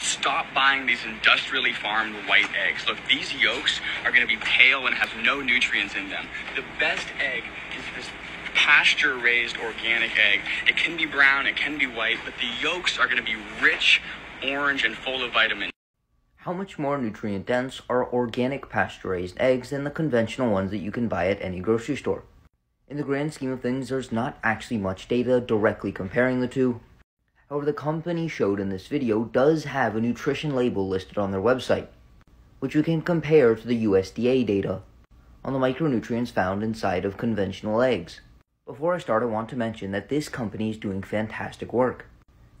Stop buying these industrially farmed white eggs. Look, these yolks are going to be pale and have no nutrients in them. The best egg is this pasture raised organic egg. It can be brown, it can be white, but the yolks are going to be rich, orange, and full of vitamins. How much more nutrient dense are organic pasture raised eggs than the conventional ones that you can buy at any grocery store? In the grand scheme of things, there's not actually much data directly comparing the two. However, the company showed in this video does have a nutrition label listed on their website, which you can compare to the USDA data on the micronutrients found inside of conventional eggs. Before I start, I want to mention that this company is doing fantastic work.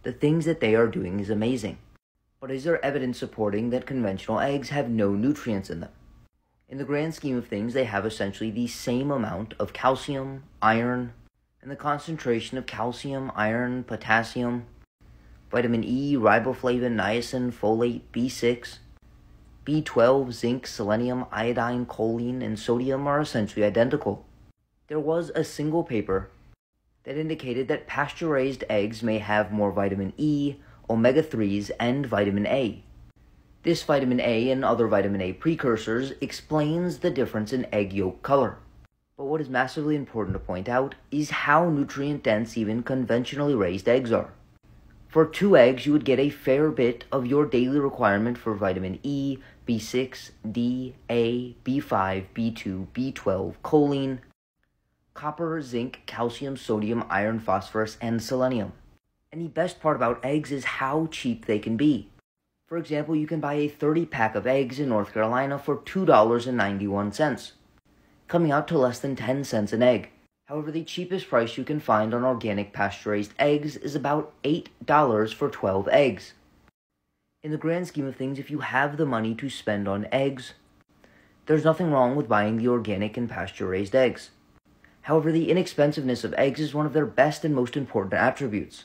The things that they are doing is amazing. But is there evidence supporting that conventional eggs have no nutrients in them? In the grand scheme of things, they have essentially the same amount of calcium, iron, and the concentration of calcium, iron, potassium, vitamin E, riboflavin, niacin, folate, B6, B12, zinc, selenium, iodine, choline, and sodium are essentially identical. There was a single paper that indicated that pasture raised eggs may have more vitamin E, omega 3s, and vitamin A. This vitamin A and other vitamin A precursors explains the difference in egg yolk color. But what is massively important to point out is how nutrient dense even conventionally raised eggs are. For two eggs, you would get a fair bit of your daily requirement for vitamin E, B6, D, A, B5, B2, B12, choline, copper, zinc, calcium, sodium, iron, phosphorus, and selenium. And the best part about eggs is how cheap they can be. For example, you can buy a 30 pack of eggs in North Carolina for $2.91, coming out to less than 10 cents an egg. However, the cheapest price you can find on organic pasture raised eggs is about $8 for 12 eggs. In the grand scheme of things, if you have the money to spend on eggs, there's nothing wrong with buying the organic and pasture raised eggs. However, the inexpensiveness of eggs is one of their best and most important attributes.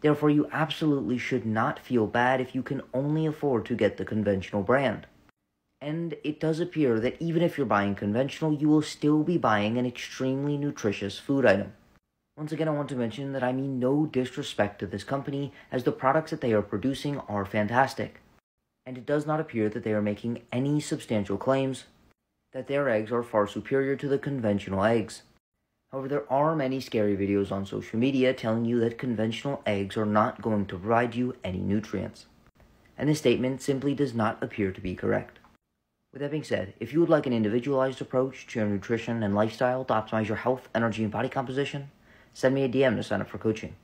Therefore, you absolutely should not feel bad if you can only afford to get the conventional brand. And it does appear that even if you're buying conventional, you will still be buying an extremely nutritious food item. Once again, I want to mention that I mean no disrespect to this company, as the products that they are producing are fantastic. And it does not appear that they are making any substantial claims that their eggs are far superior to the conventional eggs. However, there are many scary videos on social media telling you that conventional eggs are not going to provide you any nutrients. And this statement simply does not appear to be correct. With that being said, if you would like an individualized approach to your nutrition and lifestyle to optimize your health, energy, and body composition, send me a DM to sign up for coaching.